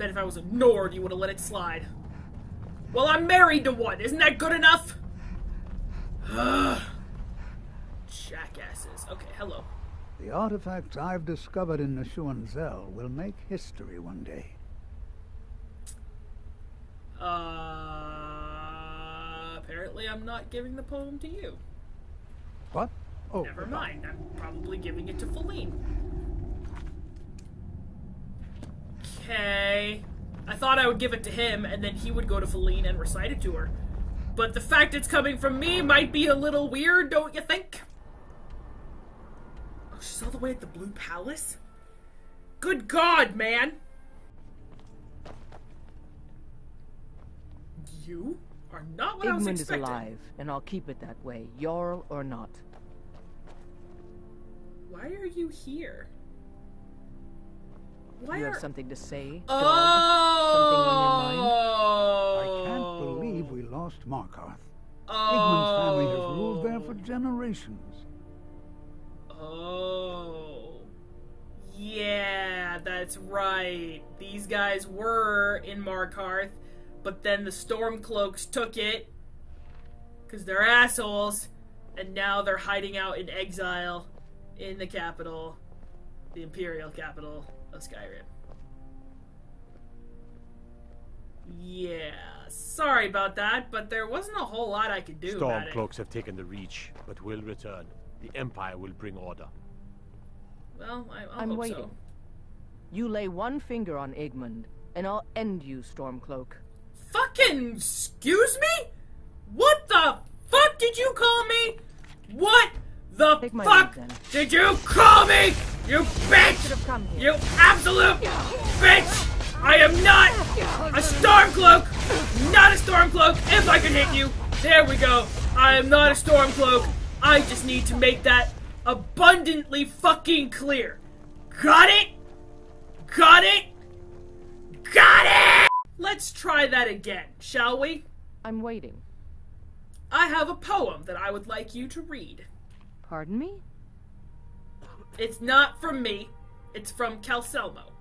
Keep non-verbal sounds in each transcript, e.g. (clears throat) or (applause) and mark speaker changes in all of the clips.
Speaker 1: Bet if I was a Nord, you would have let it slide. Well, I'm married to one. Isn't that good enough? (sighs) Jackasses. Okay, hello.
Speaker 2: The artifacts I've discovered in Nchuand-Zel will make history one day.
Speaker 1: Uh, apparently I'm not giving the poem to you.
Speaker 2: What? Oh,
Speaker 1: Never mind. I'm probably giving it to Faleen. Okay. I thought I would give it to him, and then he would go to Faleen and recite it to her. But the fact it's coming from me might be a little weird, don't you think? Oh, she's all the way at the Blue Palace? Good God, man! You are not what I was
Speaker 3: Igmund is alive, and I'll keep it that way, Jarl or not.
Speaker 1: Why are you here? Why
Speaker 3: you
Speaker 1: are...
Speaker 3: have something to say,
Speaker 1: Oh!
Speaker 3: Something on your mind? Oh!
Speaker 2: I can't believe we lost Markarth.
Speaker 1: Oh.
Speaker 2: Igmund's family has oh! ruled there for generations.
Speaker 1: Oh. Yeah, that's right. These guys were in Markarth, but then the Stormcloaks took it because they're assholes, and now they're hiding out in exile in the capital, the Imperial capital of Skyrim. Yeah, sorry about that, but there wasn't a whole lot I could do about.
Speaker 4: Stormcloaks have taken the Reach, but will return. The Empire will bring order.
Speaker 1: Well, I, I'll
Speaker 3: I'm
Speaker 1: hope
Speaker 3: waiting.
Speaker 1: so.
Speaker 3: You lay one finger on Igmund, and I'll end you, Stormcloak.
Speaker 1: Fucking excuse me? What the fuck did you call me? What the
Speaker 3: Take
Speaker 1: fuck
Speaker 3: lead,
Speaker 1: did you call me? You bitch!
Speaker 3: have come here.
Speaker 1: You absolute bitch! I am not a Stormcloak! Not a Stormcloak! If I can hit you! There we go! I am not a Stormcloak! I just need to make that abundantly fucking clear. Got it? Got it? Got it! Let's try that again, shall we?
Speaker 3: I'm waiting.
Speaker 1: I have a poem that I would like you to read.
Speaker 3: Pardon me?
Speaker 1: It's not from me, it's from Calcelmo.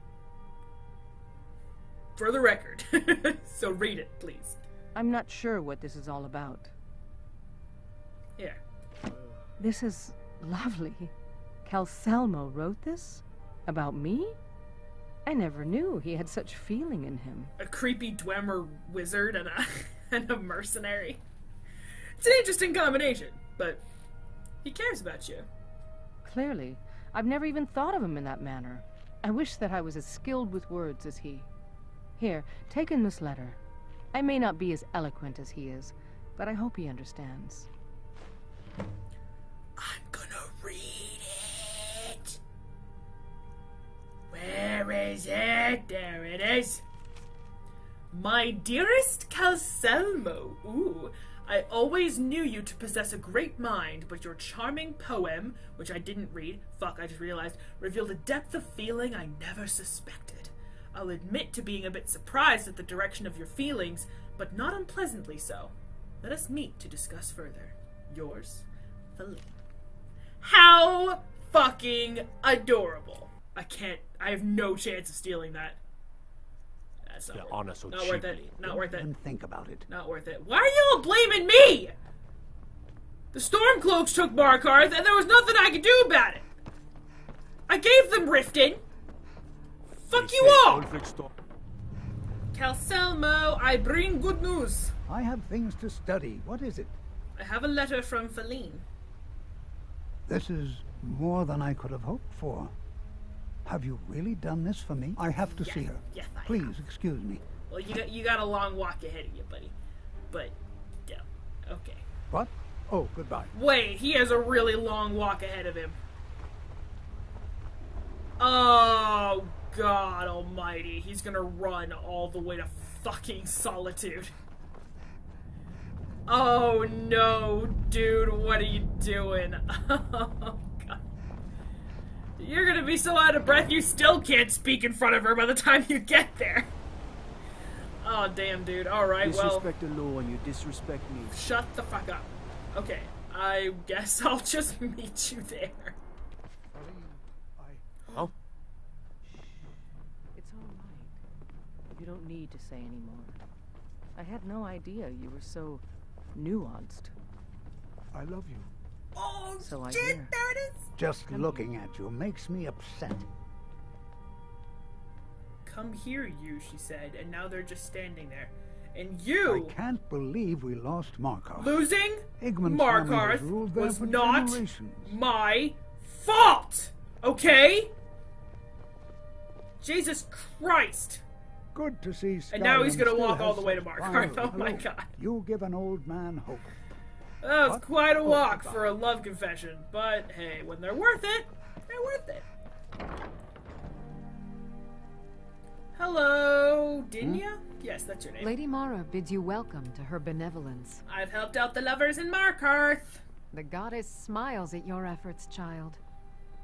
Speaker 1: For the record. (laughs) so read it, please.
Speaker 3: I'm not sure what this is all about.
Speaker 1: Here.
Speaker 3: This is lovely. Calcelmo wrote this? About me? I never knew he had such feeling in him.
Speaker 1: A creepy Dwemer wizard and a (laughs) and a mercenary. It's an interesting combination, but he cares about you.
Speaker 3: Clearly, I've never even thought of him in that manner. I wish that I was as skilled with words as he. Here, take in this letter. I may not be as eloquent as he is, but I hope he understands.
Speaker 1: I'm gonna read it. Where is it? There it is. My dearest Calcelmo, ooh, I always knew you to possess a great mind, but your charming poem, which I didn't read, fuck, I just realized, revealed a depth of feeling I never suspected. I'll admit to being a bit surprised at the direction of your feelings, but not unpleasantly so. Let us meet to discuss further. Yours, Faleen. How fucking adorable. I can't, I have no chance of stealing that. That's not
Speaker 4: Their
Speaker 1: worth
Speaker 4: honor
Speaker 1: it.
Speaker 4: so
Speaker 1: Not worth it.
Speaker 4: cheaply.
Speaker 1: Not worth it.
Speaker 2: And think about it.
Speaker 1: Not worth it. Why are you all blaming me? The Stormcloaks took Markarth, and there was nothing I could do about it. I gave them Riften. Fuck
Speaker 4: They
Speaker 1: you all!
Speaker 4: Ulfric
Speaker 1: Calcelmo, I bring good news.
Speaker 2: I have things to study. What is it?
Speaker 1: I have a letter from Faleen.
Speaker 2: This is more than I could have hoped for. Have you really done this for me? I have to see her.
Speaker 1: yes, I
Speaker 2: Please excuse me.
Speaker 1: Well, you got you got a long walk ahead of you, buddy. But yeah, okay.
Speaker 2: What? Oh, goodbye.
Speaker 1: Wait, he has a really long walk ahead of him. Oh God Almighty, he's gonna run all the way to fucking Solitude. Oh no, dude, what are you doing? (laughs) Oh God. You're gonna be so out of breath you still can't speak in front of her by the time you get there. Oh damn, dude. All right, well.
Speaker 5: Disrespect the law and you disrespect me.
Speaker 1: Shut the fuck up. Okay, I guess (laughs) I'll just meet you there. Oh.
Speaker 4: Huh?
Speaker 3: It's all right. You don't need to say any more. I had no idea you were so nuanced.
Speaker 2: I love you.
Speaker 1: Oh,
Speaker 3: So I
Speaker 1: shit,
Speaker 3: hear.
Speaker 1: there it is.
Speaker 2: Just looking at you makes me upset.
Speaker 1: Come here, you, she said, and now they're just standing there. And you,
Speaker 2: I can't believe we lost Markarth.
Speaker 1: losing
Speaker 2: Igmund's family
Speaker 1: Markarth
Speaker 2: ruled
Speaker 1: was not my fault. Okay? Jesus Christ.
Speaker 2: Good to see
Speaker 1: And now he's gonna walk all the way to
Speaker 2: such
Speaker 1: Markarth.
Speaker 2: fire. (laughs)
Speaker 1: Oh my
Speaker 2: Hello.
Speaker 1: God.
Speaker 2: You give an old man hope.
Speaker 1: That was
Speaker 2: What?
Speaker 1: quite a
Speaker 2: Oh,
Speaker 1: walk
Speaker 2: goodbye.
Speaker 1: for a love confession, but hey, when they're worth it, they're worth it. Hello, Dinya? Hmm? Yes, that's your name.
Speaker 6: Lady Mara bids you welcome to her benevolence.
Speaker 1: I've helped out the lovers in Markarth.
Speaker 6: The goddess smiles at your efforts, child.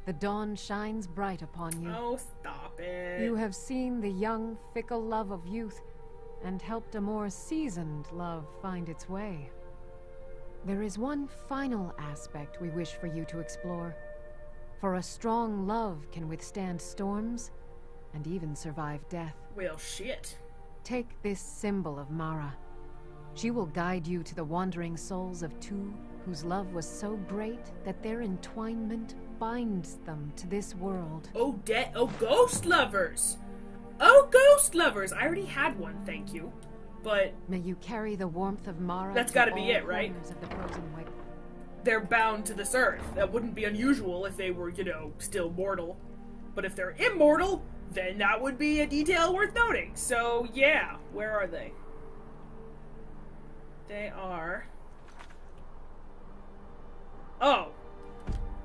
Speaker 6: The dawn shines bright upon you.
Speaker 1: Oh, stop it.
Speaker 6: You have seen the young, fickle love of youth and helped a more seasoned love find its way. There is one final aspect we wish for you to explore. For a strong love can withstand storms and even survive death.
Speaker 1: Well, shit.
Speaker 6: Take this symbol of Mara. She will guide you to the wandering souls of two whose love was so great that their entwinement binds them to this world.
Speaker 1: Oh, de- oh, ghost lovers. Oh, ghost lovers. I already had one, thank you. But
Speaker 6: May you carry the warmth of Mara.
Speaker 1: That's gotta be it, right?
Speaker 6: The
Speaker 1: they're bound to this earth. That wouldn't be unusual if they were, you know, still mortal. But if they're immortal, then that would be a detail worth noting. So, yeah, where are they? They are. Oh.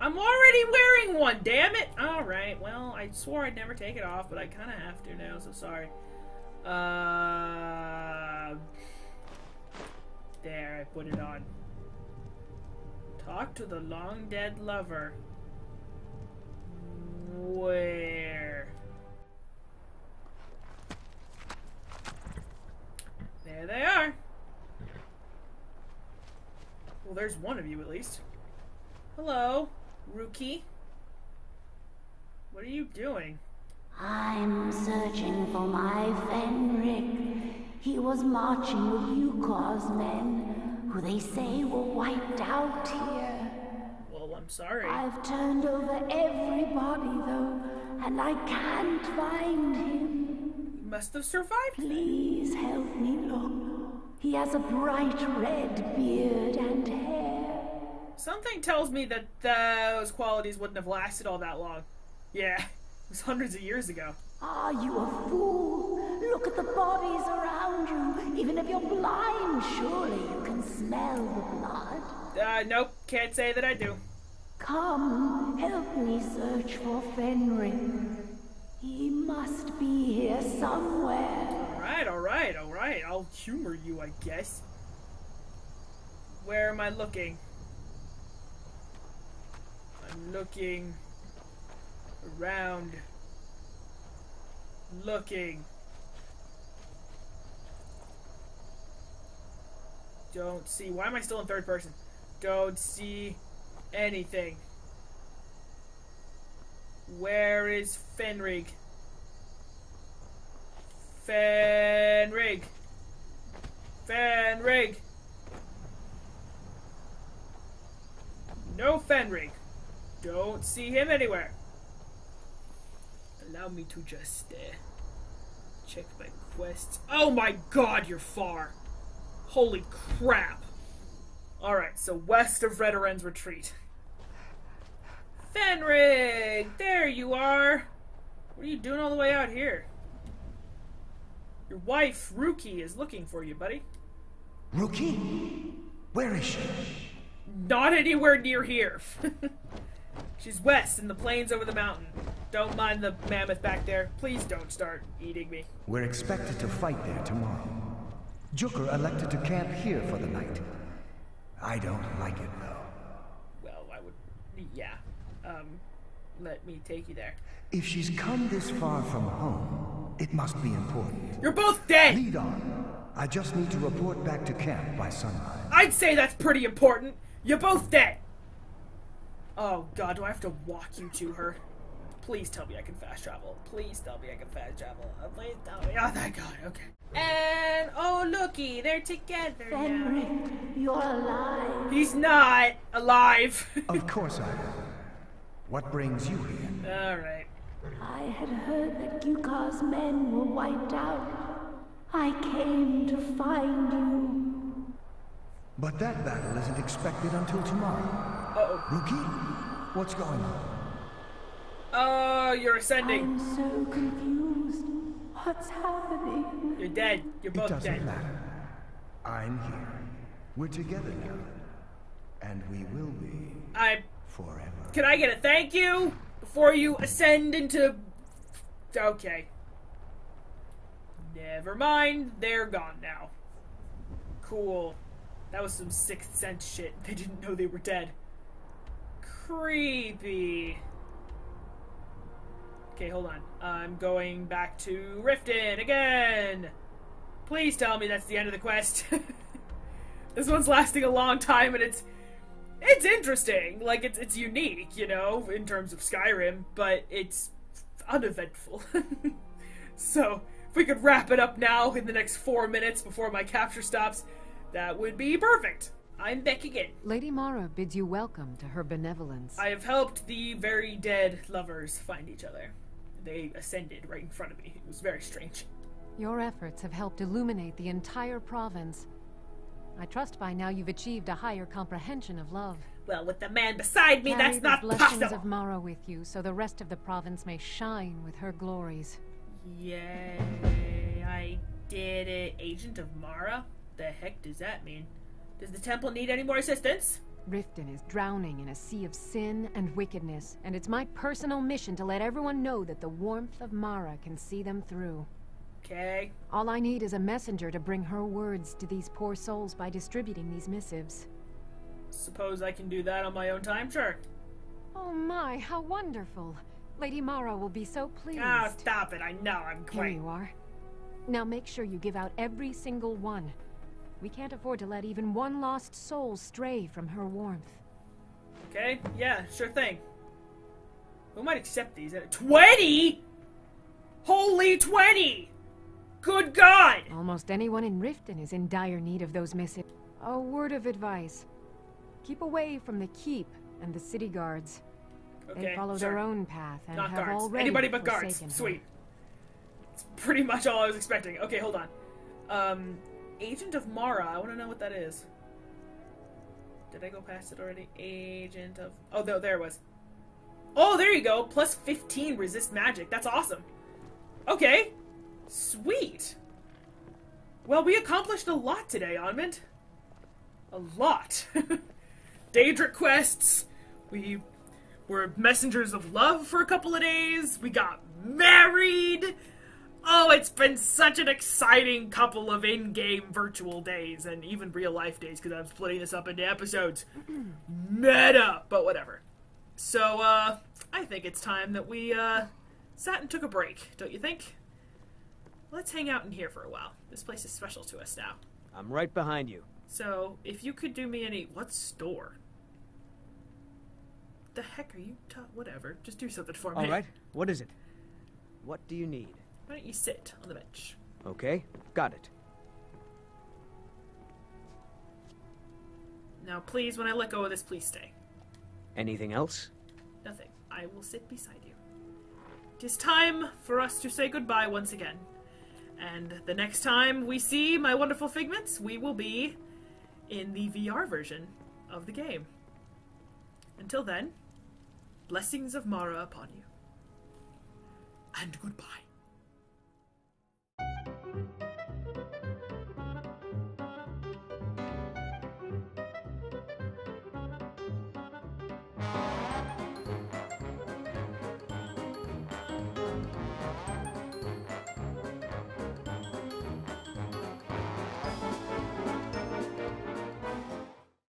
Speaker 1: I'm already wearing one, damn it! Alright, well, I swore I'd never take it off, but I kinda have to now, so sorry. Uh. There, I put it on. Talk to the long dead lover. Where? There they are. Well, there's one of you at least. Hello, Ruki. What are you doing?
Speaker 7: I'm searching for my Fenrig. He was marching with Gjukar's men, who they say were wiped out here.
Speaker 1: Well, I'm sorry.
Speaker 7: I've turned over everybody, though, and I can't find him.
Speaker 1: You must have survived.
Speaker 7: Please help me look. He has a bright red beard and hair.
Speaker 1: Something tells me that those qualities wouldn't have lasted all that long. Yeah, was hundreds of years ago.
Speaker 7: Are you a fool? Look at the bodies around you. Even if you're blind, surely you can smell the blood.
Speaker 1: Uh, nope, can't say that I do.
Speaker 7: Come, help me search for Fenrig. He must be here somewhere.
Speaker 1: Alright, alright, alright. I'll humor you, I guess. Where am I looking? I'm looking around. Looking. Don't see. Why am I still in third person? Don't see anything. Where is Fenrig? Fenrig. Fenrig. No Fenrig. Don't see him anywhere. Allow me to just uh, check my quests. Oh my god, you're far. Holy crap. Alright, so west of Redoran's retreat. Fenrig! There you are! What are you doing all the way out here? Your wife, Ruki, is looking for you, buddy.
Speaker 8: Ruki? Where is she?
Speaker 1: Not anywhere near here. (laughs) She's west in the plains over the mountain. Don't mind the mammoth back there. Please don't start eating me.
Speaker 8: We're expected to fight there tomorrow. Gjukar elected to camp here for the night. I don't like it, though.
Speaker 1: Well, I would. Yeah. Um, let me take you there.
Speaker 8: If she's come this far from home, it must be important.
Speaker 1: You're both dead!
Speaker 8: Lead on. I just need to report back to camp by sunrise.
Speaker 1: I'd say that's pretty important. You're both dead! Oh god, do I have to walk you to her? Please tell me I can fast travel. Please tell me I can fast travel. Uh, Please tell me. Oh, thank God. Okay. And oh, looky, they're together now.
Speaker 7: Fenrig, you're alive.
Speaker 1: He's not alive. (laughs)
Speaker 8: Of course I am. What brings you here?
Speaker 1: All right.
Speaker 7: I had heard that Gjukar's men were wiped out. I came to find you.
Speaker 8: But that battle isn't expected until tomorrow.
Speaker 1: Uh
Speaker 8: Ruki, what's going on?
Speaker 1: Oh. You're ascending.
Speaker 7: I'm so confused. What's happening?
Speaker 1: You're dead. You're both dead.
Speaker 8: It
Speaker 1: both
Speaker 8: doesn't
Speaker 1: dead.
Speaker 8: matter. I'm here. We're together now. And we will be
Speaker 1: I
Speaker 8: forever.
Speaker 1: can I get a thank you before you ascend into? Okay. Never mind. They're gone now. Cool. That was some sixth sense shit. (laughs) They didn't know they were dead. Creepy. Okay, hold on. I'm going back to Riften again. Please tell me that's the end of the quest. (laughs) this one's lasting a long time and it's it's interesting. Like it's it's unique, you know, in terms of Skyrim, but it's uneventful. (laughs) so if we could wrap it up now in the next four minutes before my capture stops, that would be perfect. I'm back again.
Speaker 6: Lady Mara bids you welcome to her benevolence.
Speaker 1: I have helped the very dead lovers find each other. They ascended right in front of me. It was very strange.
Speaker 6: Your efforts have helped illuminate the entire province. I trust by now you've achieved a higher comprehension of love.
Speaker 1: Well, with the man beside me,
Speaker 6: Carry
Speaker 1: that's
Speaker 6: the
Speaker 1: not
Speaker 6: blessings
Speaker 1: possible.
Speaker 6: of Mara with you, so the rest of the province may shine with her glories.
Speaker 1: Yay, I did it. Agent of Mara? The heck does that mean? Does the temple need any more assistance?
Speaker 6: Riften is drowning in a sea of sin and wickedness, and it's my personal mission to let everyone know that the warmth of Mara can see them through.
Speaker 1: Okay.
Speaker 6: All I need is a messenger to bring her words to these poor souls by distributing these missives.
Speaker 1: Suppose I can do that on my own time? Sure.
Speaker 6: Oh my, how wonderful! Lady Mara will be so pleased.
Speaker 1: Ah, stop it. I know. I'm
Speaker 6: Here you are. Now make sure you give out every single one. We can't afford to let even one lost soul stray from her warmth.
Speaker 1: Okay. Yeah, sure thing. Who might accept these? Uh, 20? Holy 20! Good God!
Speaker 6: Almost anyone in Riften is in dire need of those missives. A word of advice. Keep away from the Keep and the city guards.
Speaker 1: Okay,
Speaker 6: they follow
Speaker 1: sure.
Speaker 6: their own path and
Speaker 1: Not
Speaker 6: have
Speaker 1: guards.
Speaker 6: already
Speaker 1: Anybody but guards.
Speaker 6: forsaken her.
Speaker 1: Sweet. It's pretty much all I was expecting. Okay, hold on. Um, Agent of Mara. I want to know what that is. Did I go past it already? Agent of. Oh, no, there it was. Oh, there you go. Plus 15 resist magic. That's awesome. Okay. Sweet. Well, we accomplished a lot today, Onmund. A lot. (laughs) Daedric quests. We were messengers of love for a couple of days. We got married. Oh, it's been such an exciting couple of in game virtual days and even real life days because I'm splitting this up into episodes. (clears throat) Meta, but whatever. So, uh, I think it's time that we, uh, sat and took a break, don't you think? Let's hang out in here for a while. This place is special to us now.
Speaker 5: I'm right behind you.
Speaker 1: So, if you could do me any. What store? The heck are you? Ta- whatever. Just do something for me.
Speaker 5: All right. What is it? What do you need?
Speaker 1: Why don't you sit on the bench?
Speaker 5: Okay, got it.
Speaker 1: Now, please, when I let go of this, please stay.
Speaker 5: Anything else?
Speaker 1: Nothing. I will sit beside you. It is time for us to say goodbye once again. And the next time we see my wonderful figments, we will be in the VR version of the game. Until then, blessings of Mara upon you. And goodbye.